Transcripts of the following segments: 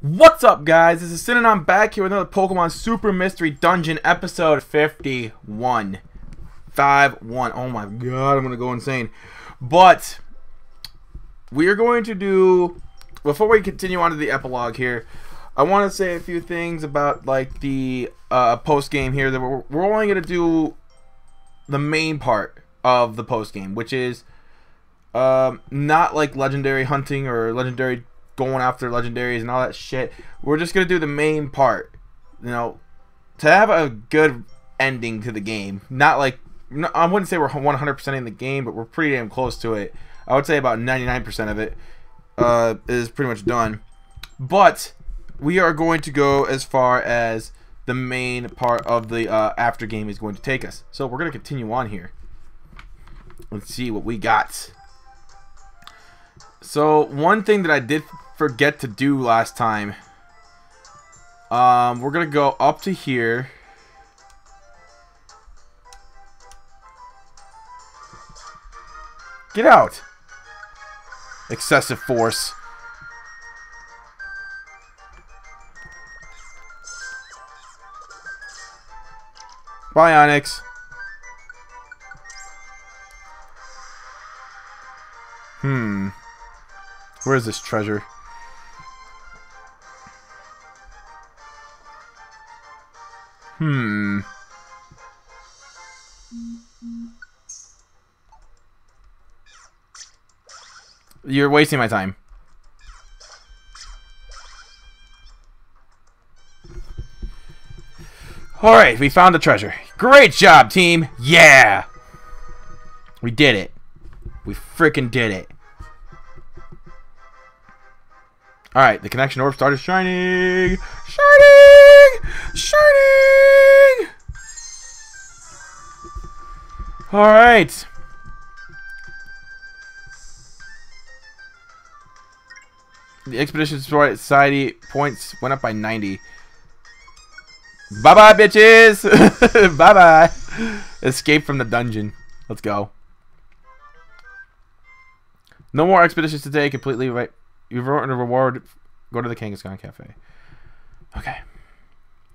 What's up, guys? This is I'm back here with another Pokemon Super Mystery Dungeon episode 51. 5 1. Oh my god, I'm gonna go insane. But we are going to do before we continue on to the epilogue here. I want to say a few things about like the uh, post game here. That we're, we're only gonna do the main part of the post game, which is um, not like legendary hunting or legendary going after legendaries and all that shit. We're just gonna do the main part, you know, to have a good ending to the game. Not like I wouldn't say we're 100% in the game, but we're pretty damn close to it. I would say about 99% of it uh, is pretty much done. But we are going to go as far as the main part of the uh, after game is going to take us. So we're going to continue on here. Let's see what we got. So one thing that I did forget to do last time. Um, we're gonna go up to here. Get out! Excessive force. Bye, Onix. Hmm. Where is this treasure? Hmm. You're wasting my time. Alright, we found the treasure. Great job, team! Yeah! We did it. We freaking did it. Alright, the connection orb started shining! Shining! Shining! Alright. The Expedition Society points went up by 90. Bye-bye, bitches! Bye-bye! Escape from the dungeon. Let's go. No more expeditions today. Completely right. You've earned a reward. Go to the Kangaskhan Cafe. Okay.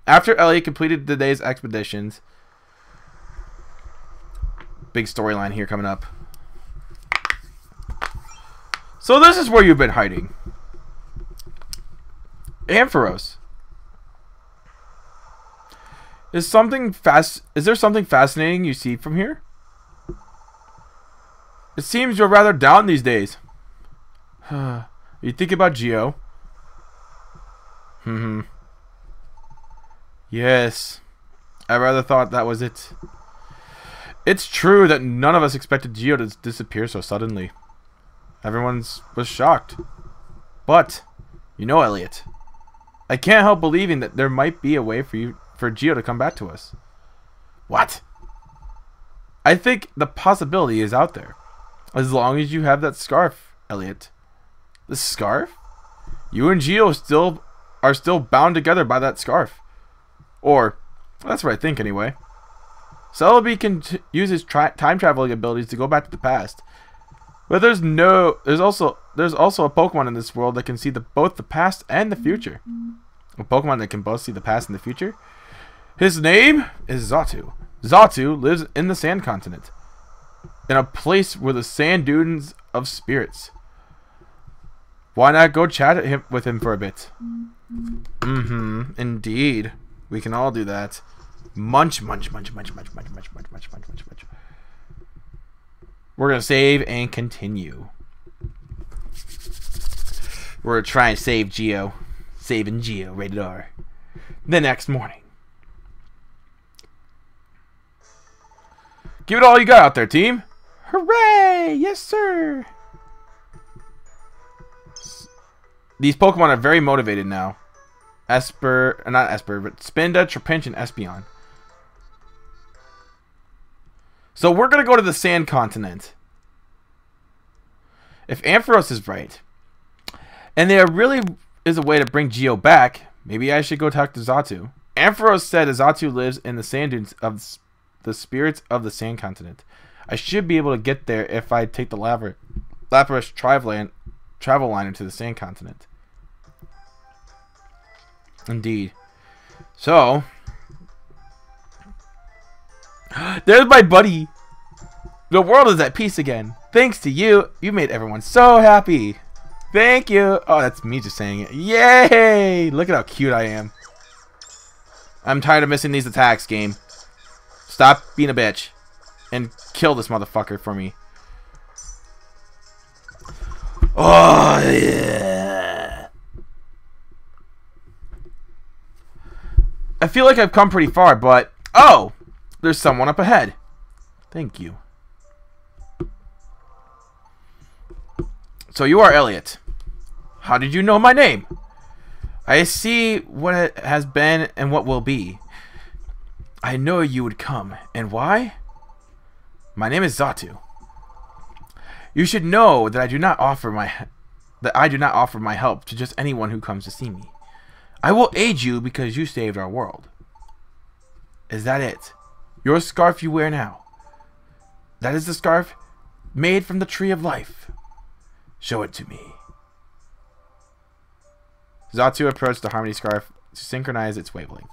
After Elliot completed the day's expeditions, big storyline here coming up. So this is where you've been hiding. Ampharos. Is something fast is there something fascinating you see from here? It seems you're rather down these days. you think about Geo? Hmm. Yes. I rather thought that was it. It's true that none of us expected Geo to disappear so suddenly. Everyone was shocked. But, you know, Elliot, I can't help believing that there might be a way for you for Geo to come back to us. What? I think the possibility is out there. As long as you have that scarf, Elliot. The scarf? You and Geo still are still bound together by that scarf. Or, that's what I think anyway. Celebi can use his time traveling abilities to go back to the past. But there's no there's also there's also a Pokemon in this world that can see the both the past and the future. A Pokemon that can both see the past and the future. His name is Xatu. Xatu lives in the Sand Continent. In a place where the sand dunes of spirits. Why not go chat him, with him for a bit? Mm-hmm. Indeed. We can all do that. Munch, munch, munch, munch, munch, munch, munch, munch, munch, munch, munch, munch. We're going to save and continue. We're going to try and save Geo. Saving Geo, rated R. The next morning. Give it all you got out there, team. Hooray! Yes, sir. These Pokemon are very motivated now. Esper, not Esper, but Spinda, Trapinch, and Espeon. So we're going to go to the Sand Continent. If Ampharos is right, and there really is a way to bring Geo back, maybe I should go talk to Xatu. Ampharos said Xatu lives in the sand dunes of the spirits of the Sand Continent. I should be able to get there if I take the Lapras travel line, travel line into the Sand Continent. Indeed. So, there's my buddy. The world is at peace again. Thanks to you, you made everyone so happy. Thank you. Oh, that's me just saying it. Yay! Look at how cute I am. I'm tired of missing these attacks, game. Stop being a bitch. And kill this motherfucker for me. Oh, yeah. I feel like I've come pretty far, but... Oh! There's someone up ahead. Thank you. So you are Elliot. How did you know my name? I see what it has been and what will be. I know you would come. And why? My name is Xatu. You should know that I do not offer my that I do not offer my help to just anyone who comes to see me. I will aid you because you saved our world. Is that it? Your scarf you wear now. That is the scarf made from the tree of life. Show it to me. Xatu approached the Harmony Scarf to synchronize its wavelength.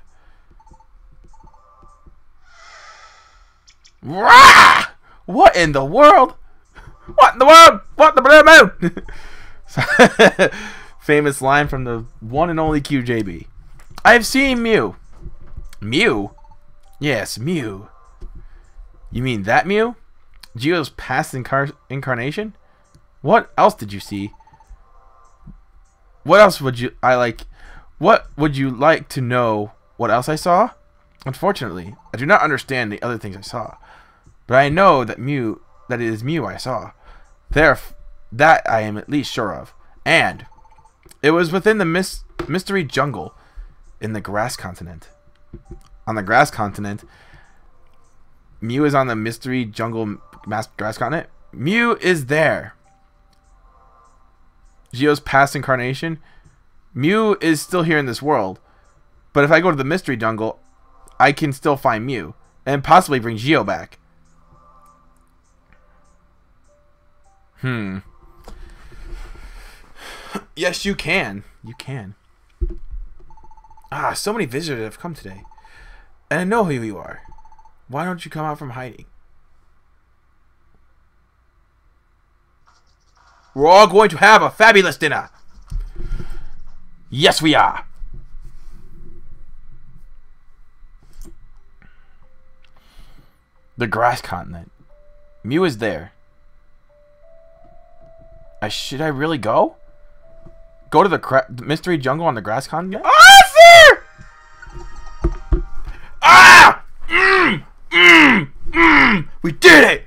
Rah! What in the world? What in the world? What the blue moon? Famous line from the one and only QJB. I've seen Mew. Mew? Yes, Mew. You mean that Mew? Geo's past incar incarnation? What else did you see? What else would you I like what would you like to know what else I saw? Unfortunately, I do not understand the other things I saw. But I know that Mew that it is Mew I saw. There that I am at least sure of. And it was within the mystery jungle in the grass continent. On the grass continent, Mew is on the mystery jungle mass grass continent. Mew is there. Geo's past incarnation, Mew is still here in this world. But if I go to the mystery jungle, I can still find Mew and possibly bring Geo back. Hmm. Yes, you can. You can. Ah, so many visitors have come today. And I know who you are. Why don't you come out from hiding? We're all going to have a fabulous dinner. Yes, we are. The grass continent. Mew is there. I, should I really go? Go to the mystery jungle on the grass continent? Ah, there! Ah! Mm, mm, mm. We did it!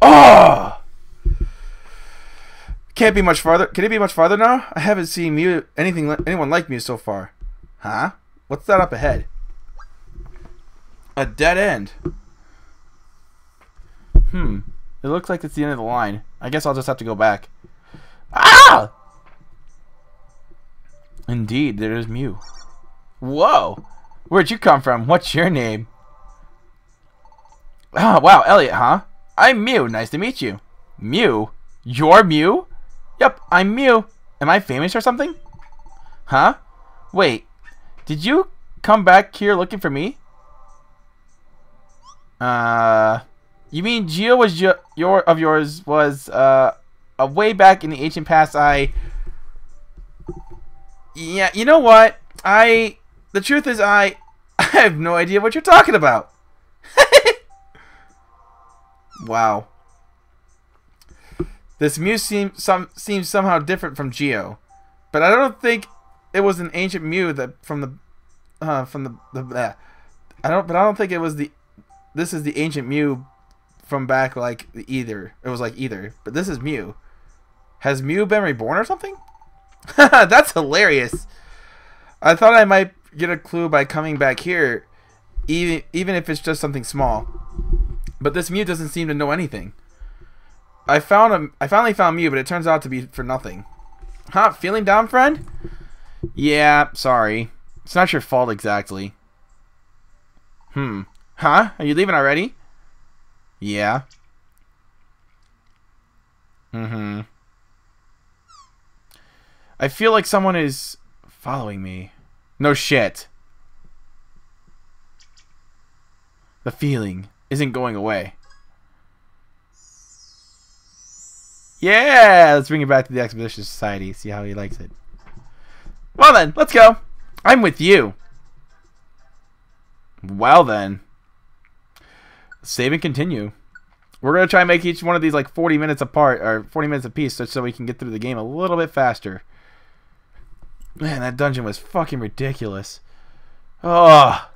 Oh! Can't be much farther. Can it be much farther now? I haven't seen Mew anything anyone like Mew so far. Huh? What's that up ahead? A dead end. Hmm. It looks like it's the end of the line. I guess I'll just have to go back. Ah! Indeed, there is Mew. Whoa! Where'd you come from? What's your name? Ah, wow, Elliot, huh? I'm Mew. Nice to meet you. Mew? You're Mew? Yep, I'm Mew. Am I famous or something? Huh? Wait, did you come back here looking for me? Uh, you mean Geo was your, your of yours was uh way back in the ancient past? I yeah, you know what? I the truth is I I have no idea what you're talking about. wow. This Mew seems some seems somehow different from Geo, but I don't think it was an ancient Mew that from the uh, from the the I don't but I don't think it was the this is the ancient Mew from back like either it was like either but this is Mew. Has Mew been reborn or something? That's hilarious. I thought I might get a clue by coming back here, even even if it's just something small. But this Mew doesn't seem to know anything. I found him. I finally found Mew, but it turns out to be for nothing. Huh? Feeling down, friend? Yeah, sorry. It's not your fault exactly. Hmm. Huh? Are you leaving already? Yeah. Mm-hmm. I feel like someone is Following me. No shit. The feeling isn't going away. Yeah, let's bring it back to the Expedition Society. See how he likes it. Well then, let's go. I'm with you. Well then. Save and continue. We're going to try and make each one of these like 40 minutes apart, or 40 minutes apiece, so, so we can get through the game a little bit faster. Man, that dungeon was fucking ridiculous. Oh.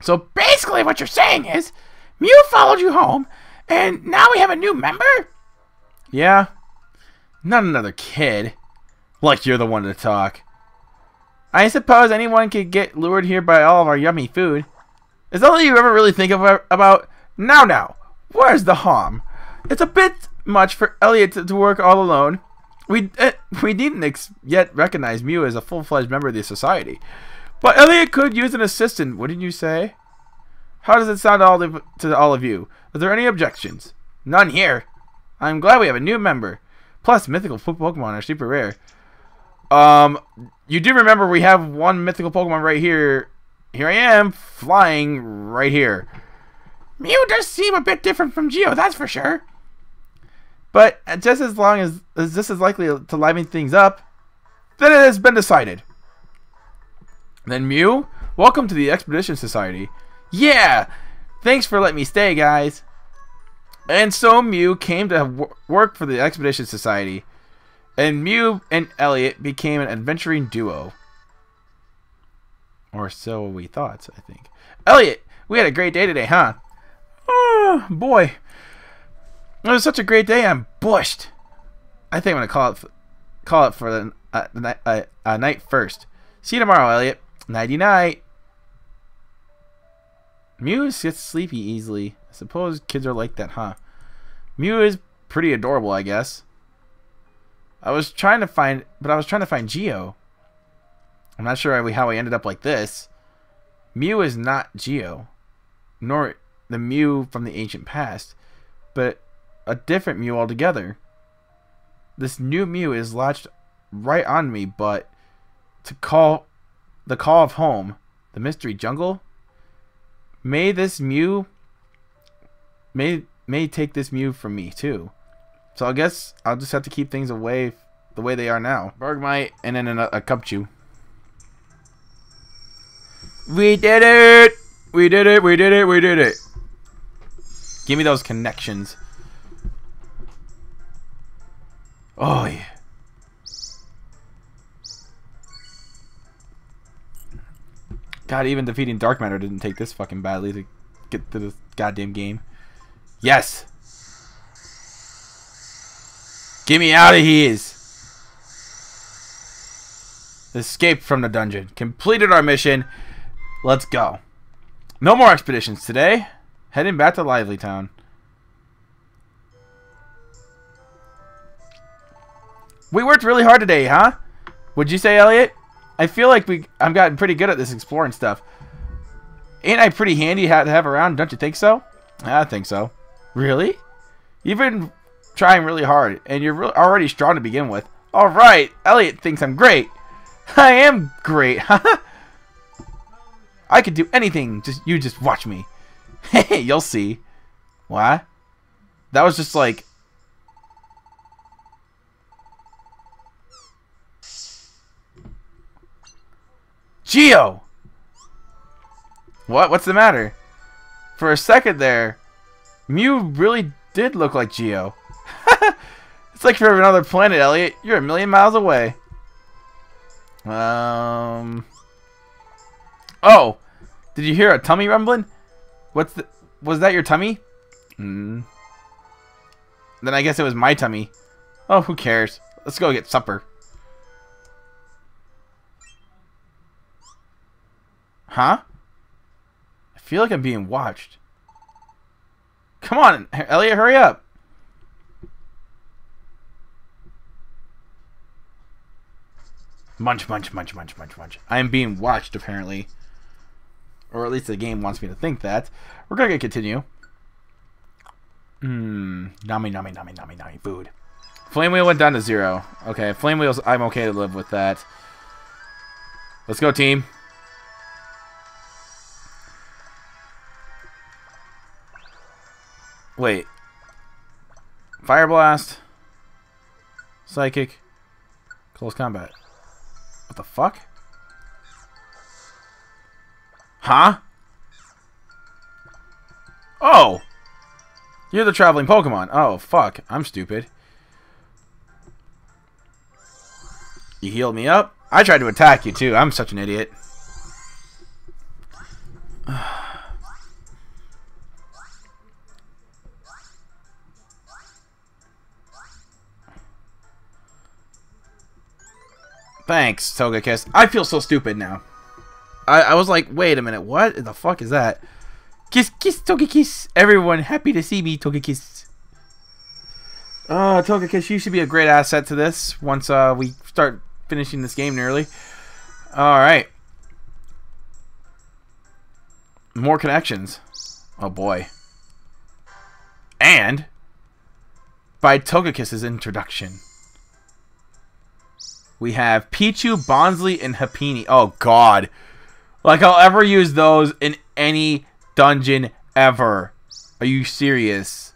So basically what you're saying is, Mew followed you home, and now we have a new member? Yeah. Not another kid. Like you're the one to talk. I suppose anyone could get lured here by all of our yummy food. Is that all you ever really think of, about? Now, now, where's the harm? It's a bit much for Elliot to, to work all alone. We uh, we needn't yet recognize Mew as a full-fledged member of the society. But Elliot could use an assistant, wouldn't you say? How does it sound to all of, to all of you? Are there any objections? None here. I'm glad we have a new member. Plus, mythical Pokemon are super rare. Um, you do remember we have one mythical Pokemon right here. Here I am, flying right here. Mew does seem a bit different from Geo, that's for sure. But just as long as, as this is likely to liven things up, then it has been decided. Then Mew, welcome to the Expedition Society. Yeah! Thanks for letting me stay, guys. And so Mew came to work for the Expedition Society. And Mew and Elliot became an adventuring duo. Or so we thought, I think. Elliot, we had a great day today, huh? Oh, boy. It was such a great day, I'm bushed. I think I'm to call it call it for the, uh, the uh, uh, night first. See you tomorrow, Elliot. Nighty night. Mew gets sleepy easily. I suppose kids are like that, huh? Mew is pretty adorable, I guess. I was trying to find, but I was trying to find Geo. I'm not sure how I ended up like this. Mew is not Geo, nor the Mew from the ancient past, but a different Mew altogether. This new Mew is latched right on me, but to call the call of home, the mystery jungle, may this Mew may may take this Mew from me too. So I guess I'll just have to keep things away the way they are now. Bergmite and then a, a Cubchoo. We did it! We did it, we did it, we did it. Give me those connections. Oh, yeah. God, even defeating Dark Matter didn't take this fucking badly to get to this goddamn game. Yes! Get me out of here! Escaped from the dungeon. Completed our mission. Let's go. No more expeditions today. Heading back to Lively Town. We worked really hard today, huh? Would you say, Elliot? I feel like we I've gotten pretty good at this exploring stuff. Ain't I pretty handy to have around, don't you think so? I think so. Really? You've been trying really hard, and you're already strong to begin with. Alright, Elliot thinks I'm great. I am great, huh? I could do anything, just you just watch me. Hey, you'll see. What? That was just like Geo! What? What's the matter? For a second there, Mew really did look like Geo. it's like you're from another planet, Elliot. You're a million miles away. Um. Oh, did you hear a tummy rumbling? What's the? Was that your tummy? Hmm. Then I guess it was my tummy. Oh, who cares? Let's go get supper. Huh? I feel like I'm being watched. Come on, Elliot, hurry up. Munch, munch, munch, munch, munch, munch. I am being watched, apparently. Or at least the game wants me to think that. We're going to continue. Hmm. Nami, nami, nami, nami, nami. Food. Flame wheel went down to zero. Okay, flame wheels, I'm okay to live with that. Let's go, team. Wait. Fire Blast. Psychic. Close combat. What the fuck? Huh? Oh! You're the traveling Pokemon. Oh, fuck. I'm stupid. You healed me up? I tried to attack you, too. I'm such an idiot. Thanks, Togekiss. I feel so stupid now. I, I was like, wait a minute, what the fuck is that? Kiss, kiss, Togekiss. Everyone happy to see me, Togekiss. Uh, Togekiss, you should be a great asset to this once uh, we start finishing this game nearly. Alright. More connections. Oh boy. And by Togekiss's introduction. We have Pichu, Bonsly, and Happiny. Oh, God. Like, I'll ever use those in any dungeon ever. Are you serious?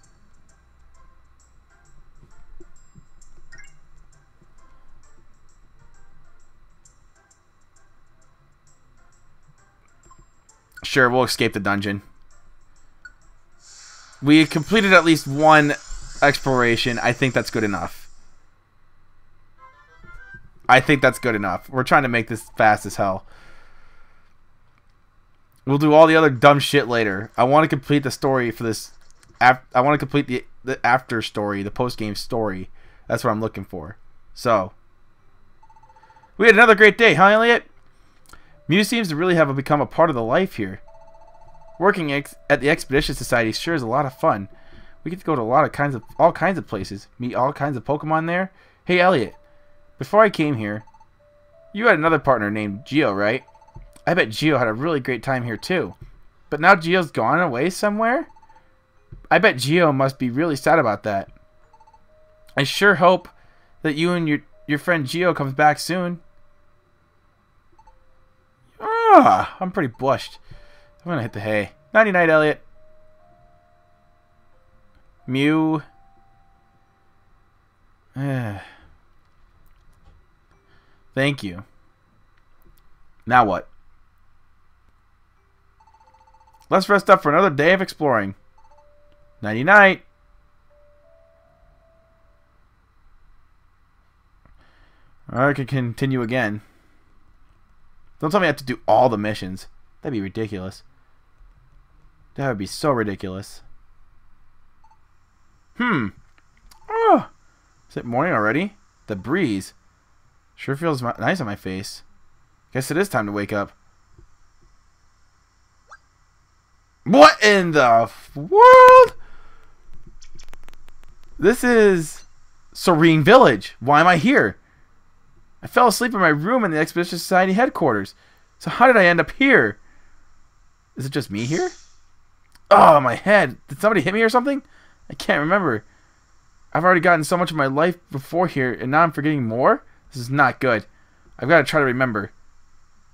Sure, we'll escape the dungeon. We completed at least one exploration. I think that's good enough. I think that's good enough. We're trying to make this fast as hell. We'll do all the other dumb shit later. I want to complete the story for this. I want to complete the the after story, the post game story. That's what I'm looking for. So, we had another great day, huh, Elliot? Mew seems to really have become a part of the life here. Working at the Expedition Society sure is a lot of fun. We get to go to a lot of kinds of all kinds of places, meet all kinds of Pokemon there. Hey, Elliot, before I came here, you had another partner named Geo, right? I bet Geo had a really great time here too. But now Geo's gone away somewhere? I bet Geo must be really sad about that. I sure hope that you and your your friend Geo comes back soon. Ah, I'm pretty blushed. I'm gonna hit the hay. Nighty night, Elliot. Mew. Thank you. Now what? Let's rest up for another day of exploring. Nighty night. I can continue again. Don't tell me I have to do all the missions. That'd be ridiculous. That would be so ridiculous. Hmm. Oh, is it morning already? The breeze. Sure feels nice on my face. Guess it is time to wake up. What in the world? This is Serene Village. Why am I here? I fell asleep in my room in the Expedition Society headquarters. So how did I end up here? Is it just me here? Oh, my head. Did somebody hit me or something? I can't remember. I've already gotten so much of my life before here, and now I'm forgetting more? This is not good. I've got to try to remember.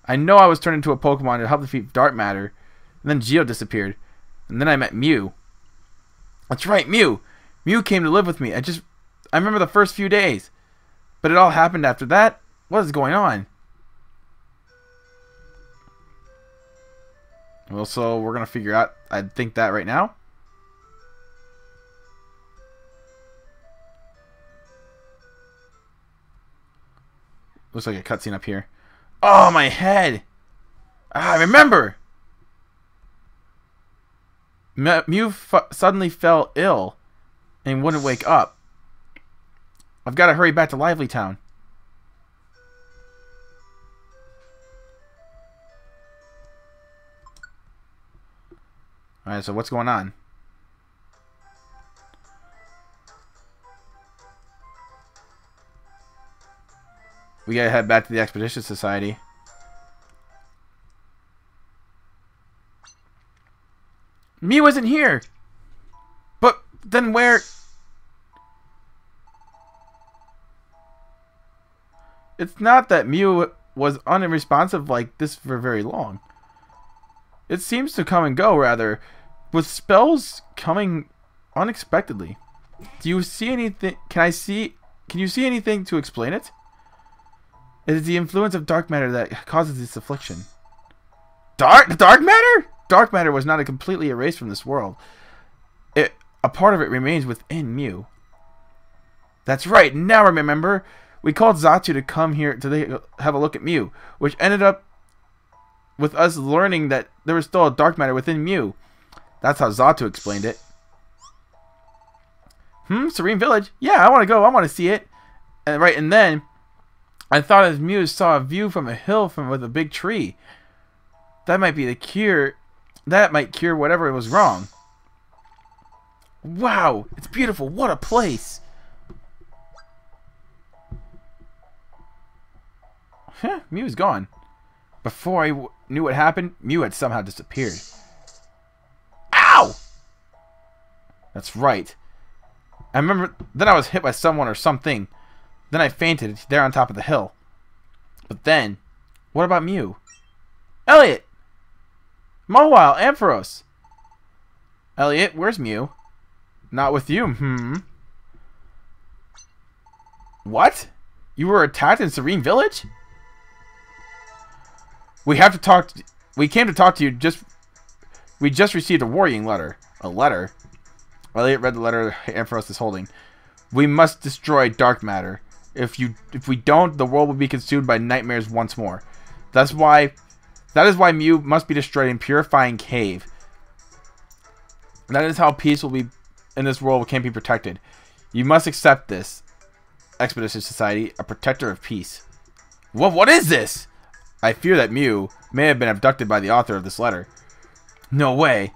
I know I was turned into a Pokemon to help defeat Dark Matter, and then Geo disappeared, and then I met Mew. That's right, Mew. Mew came to live with me. I just, I remember the first few days, but it all happened after that. What is going on? Well, so we're gonna figure out. I think that right now. Looks like a cutscene up here. Oh, my head! Ah, I remember! Mew suddenly fell ill and wouldn't wake up. I've got to hurry back to Lively Town. Alright, so what's going on? We gotta head back to the Expedition Society. Mew wasn't here! But then where... It's not that Mew was unresponsive like this for very long. It seems to come and go, rather, with spells coming unexpectedly. Do you see anything? Can I see? Can you see anything to explain it? It is the influence of dark matter that causes this affliction. Dark dark matter? Dark matter was not completely erased from this world. It a part of it remains within Mew. That's right. Now remember, we called Xatu to come here to have a look at Mew, which ended up with us learning that there was still a dark matter within Mew. That's how Xatu explained it. Hmm, Serene Village? Yeah, I want to go. I want to see it. And right, and then I thought as Mew saw a view from a hill from with a big tree. That might be the cure. That might cure whatever was wrong. Wow, it's beautiful. What a place. Huh, Mew's gone. Before I knew what happened, Mew had somehow disappeared. Ow! That's right. I remember then I was hit by someone or something. Then I fainted there on top of the hill. But then, what about Mew? Elliot! Mawile, Ampharos! Elliot, where's Mew? Not with you, hmm. What? You were attacked in Serene Village? We have to talk. To, we came to talk to you. Just we just received a worrying letter. A letter. Elliot read the letter Ampharos is holding. We must destroy dark matter. If you if we don't, the world will be consumed by nightmares once more. That's why that is why Mew must be destroyed in purifying cave. That is how peace will be in this world can't be protected. You must accept this. Expedition Society, a protector of peace. What what is this? I fear that Mew may have been abducted by the author of this letter. No way.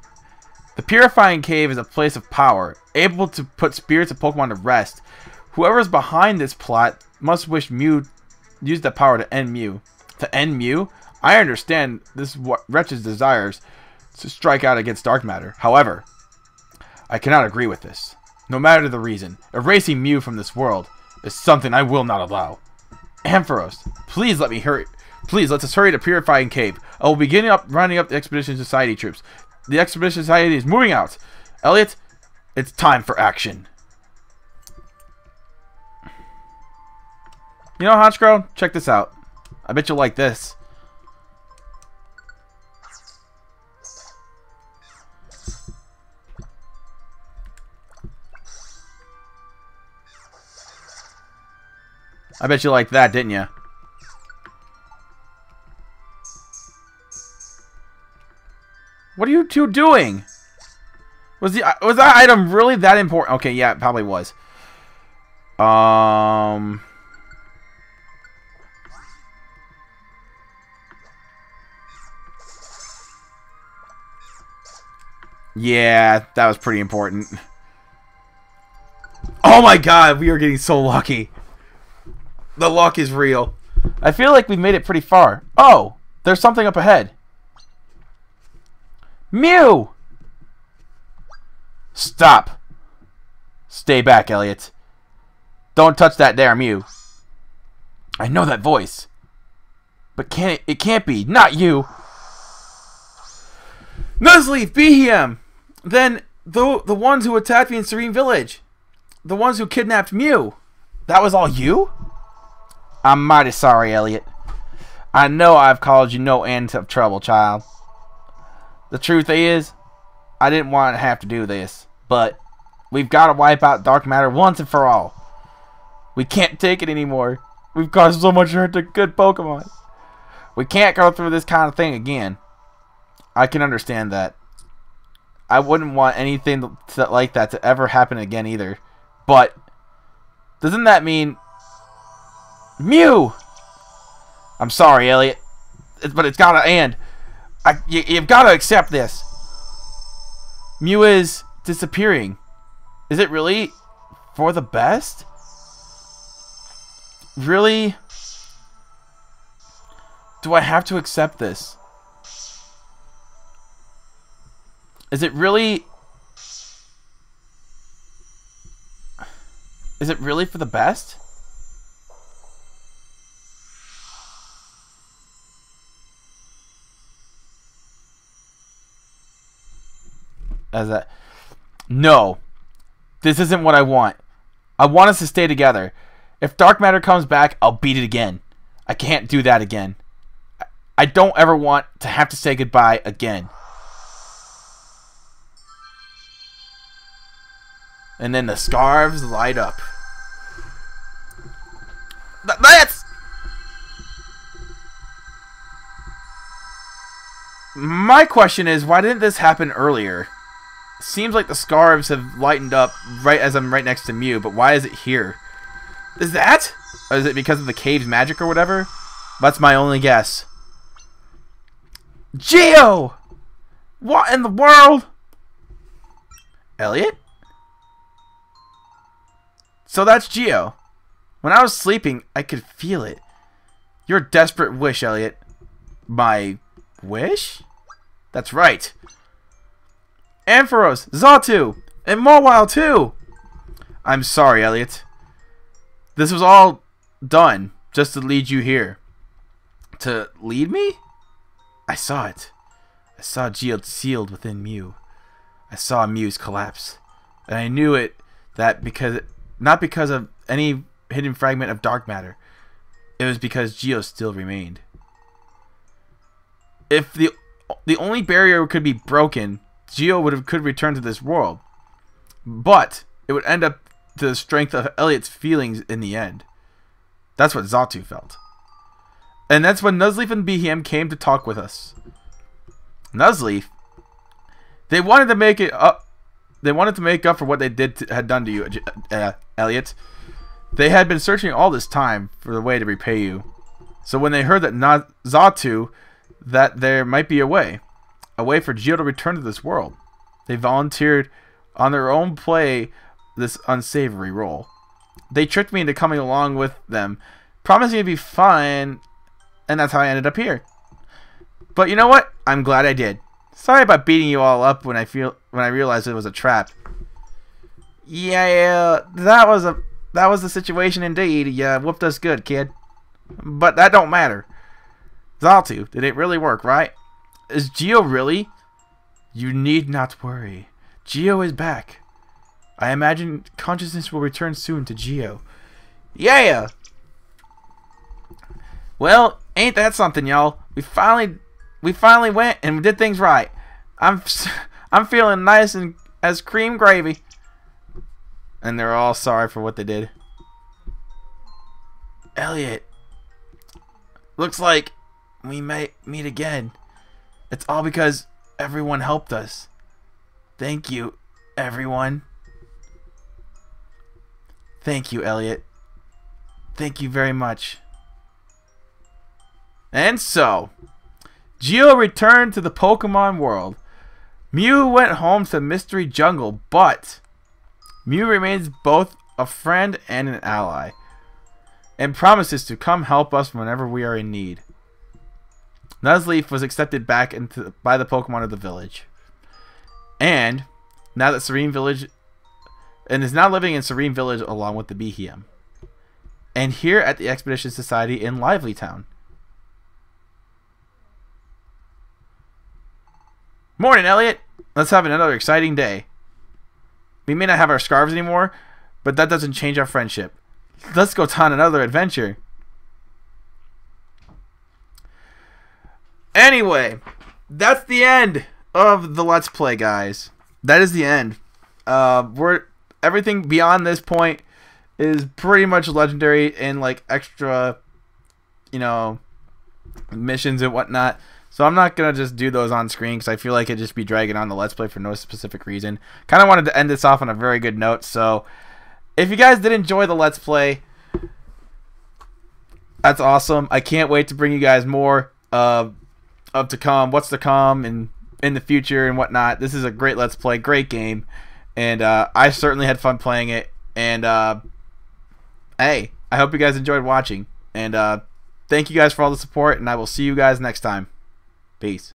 The Purifying Cave is a place of power, able to put spirits of Pokemon to rest. Whoever is behind this plot must wish Mew use the power to end Mew. To end Mew? I understand this wretch's desires to strike out against dark matter. However, I cannot agree with this. No matter the reason, erasing Mew from this world is something I will not allow. Ampharos, please let me hurry. Please, let us hurry to Purifying Cave. I will begin up rounding up the Expedition Society troops. The Expedition Society is moving out. Elliot, it's time for action. You know, Honchkrow, check this out. I bet you'll like this. I bet you like that, didn't you? What are you two doing? Was the was that item really that important? Okay, yeah, it probably was. Um. Yeah, that was pretty important. Oh my god, we are getting so lucky. The luck is real. I feel like we've made it pretty far. Oh, there's something up ahead. Mew! Stop. Stay back, Elliot. Don't touch that there, Mew. I know that voice. But can it, it can't be. Not you. Nuzleaf, Beheeyem! Then the, the ones who attacked me in Serene Village. The ones who kidnapped Mew. That was all you? I'm mighty sorry, Elliot. I know I've caused you no end of trouble, child. The truth is, I didn't want to have to do this, but we've got to wipe out dark matter once and for all. We can't take it anymore. We've caused so much hurt to good Pokemon. We can't go through this kind of thing again. I can understand that. I wouldn't want anything to, like that to ever happen again either. But, doesn't that mean... Mew! I'm sorry, Elliot. But it's gotta end. I, you, you've got to accept this. Mew is disappearing. Is it really for the best? Really? Do I have to accept this? Is it really... Is it really for the best? As a... No. This isn't what I want. I want us to stay together. If dark matter comes back, I'll beat it again. I can't do that again. I don't ever want to have to say goodbye again. And then the scarves light up. Th- That's My question is, why didn't this happen earlier? Seems like the scarves have lightened up right as I'm right next to Mew, but why is it here? Is that? Or is it because of the cave's magic or whatever? That's my only guess. Geo! What in the world? Elliot? So that's Geo. When I was sleeping, I could feel it. Your desperate wish, Elliot. My wish? That's right. Ampharos, Xatu, and Mawile too. I'm sorry, Elliot. This was all done just to lead you here. To lead me? I saw it. I saw Geode sealed within Mew. I saw Mew's collapse. And I knew it that because not because of any hidden fragment of dark matter. It was because Geo still remained. If the the only barrier could be broken, Geo would have could return to this world. But it would end up to the strength of Elliot's feelings in the end. That's what Xatu felt. And that's when Nuzleaf and Beheeyem came to talk with us. Nuzleaf, they wanted to make it up. They wanted to make up for what they did to, had done to you, uh, Elliot. They had been searching all this time for the way to repay you. So when they heard that Na Xatu, that there might be a way, a way for Geo to return to this world, they volunteered on their own play this unsavory role. They tricked me into coming along with them, promising to be fine, and that's how I ended up here. But you know what? I'm glad I did. Sorry about beating you all up when I feel when I realized it was a trap. Yeah, yeah, that was a that was the situation indeed. You whooped us good, kid. But that don't matter. Xatu, did it really work, right? Is Geo really? You need not worry. Geo is back. I imagine consciousness will return soon to Geo. Yeah! Well, ain't that something, y'all? We finally, we finally went and did things right. I'm, I'm feeling nice and as cream gravy. And they're all sorry for what they did. Elliot, looks like we may meet again. It's all because everyone helped us. Thank you, everyone. Thank you, Elliot. Thank you very much. And so, Geo returned to the Pokemon world. Mew went home to Mystery Jungle, but Mew remains both a friend and an ally, and promises to come help us whenever we are in need. Nuzleaf was accepted back into by the Pokemon of the village. And now that Serene Village and is now living in Serene Village along with the Beheeyem. And here at the Expedition Society in Lively Town. Morning, Elliot. Let's have another exciting day. We may not have our scarves anymore, but that doesn't change our friendship. Let's go on another adventure. Anyway, that's the end of the Let's Play, guys. That is the end. Uh, we're everything beyond this point is pretty much legendary and like extra, you know, missions and whatnot. So I'm not gonna just do those on screen because I feel like it'd just be dragging on the Let's Play for no specific reason. Kind of wanted to end this off on a very good note. So if you guys did enjoy the Let's Play, that's awesome. I can't wait to bring you guys more. Uh, of to come, what's to come, and in the future and whatnot. This is a great Let's Play, great game, and uh, I certainly had fun playing it. And uh, hey, I hope you guys enjoyed watching, and uh, thank you guys for all the support, and I will see you guys next time. Peace.